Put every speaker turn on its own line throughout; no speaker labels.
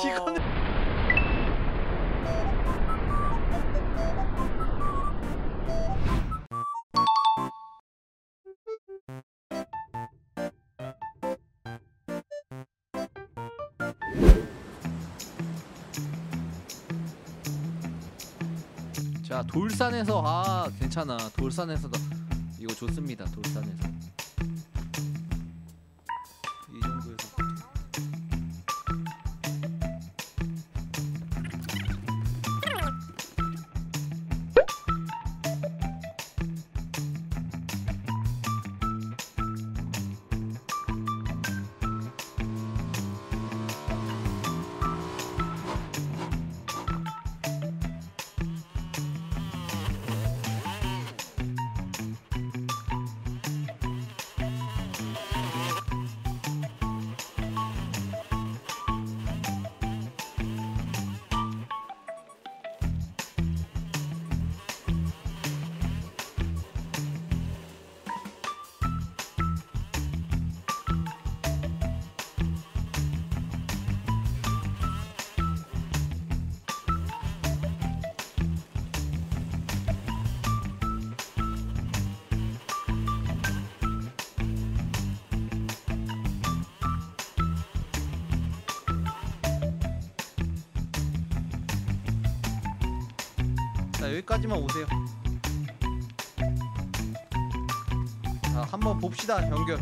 이거는 자 돌산에서 아 괜찮아. 돌산에서도 이거 좋습니다 돌산에서 자 여기까지만 오세요. 자 한번 봅시다 연결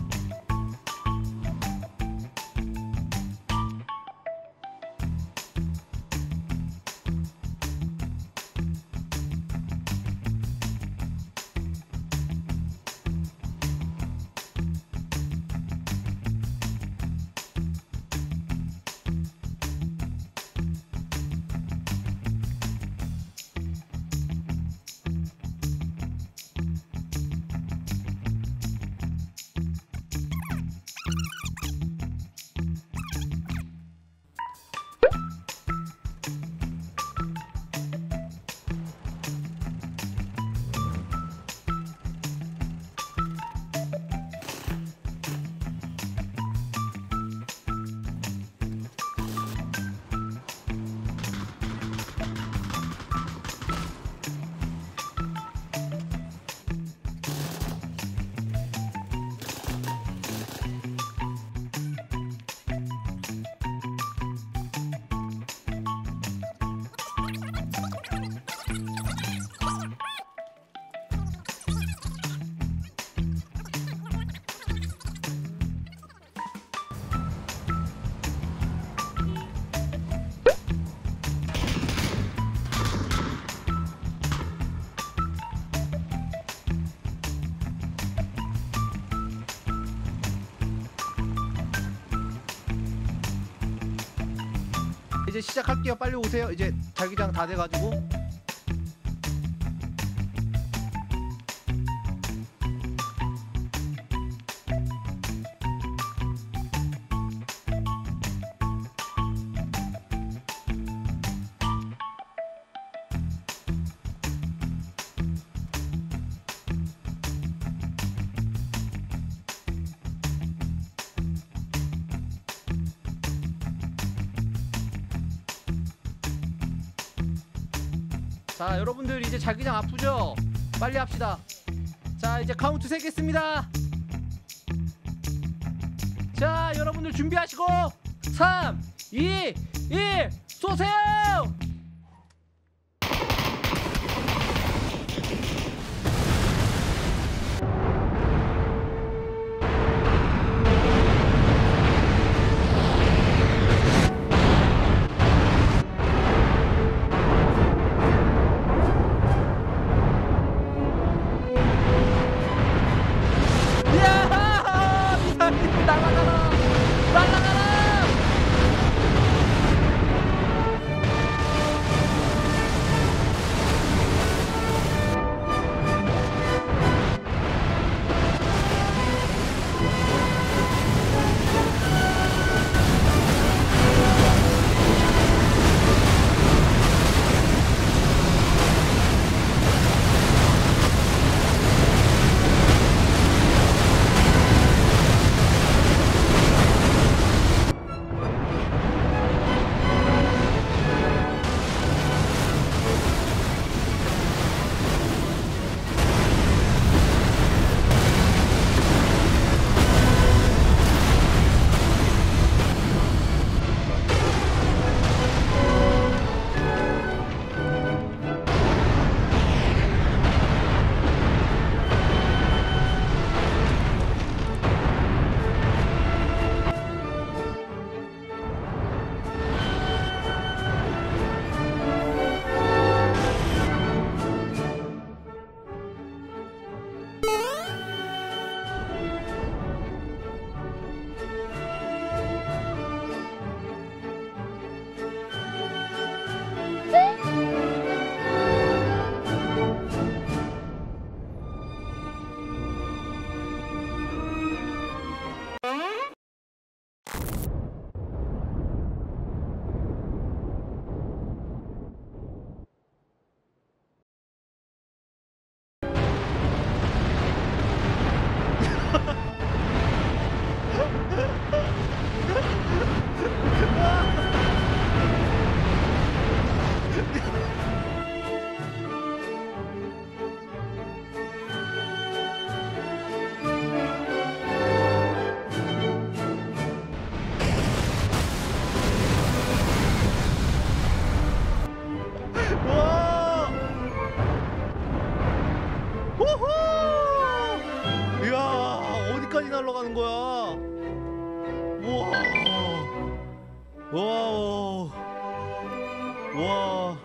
이제 시작할게요. 빨리 오세요. 이제 자기장 다 돼가지고 자 여러분들 이제 자기장 아프죠? 빨리 합시다. 자 이제 카운트 세겠습니다. 자 여러분들 준비하시고. 3 2 1 쏘세요 하는 거야? 와, 와, 와. 와.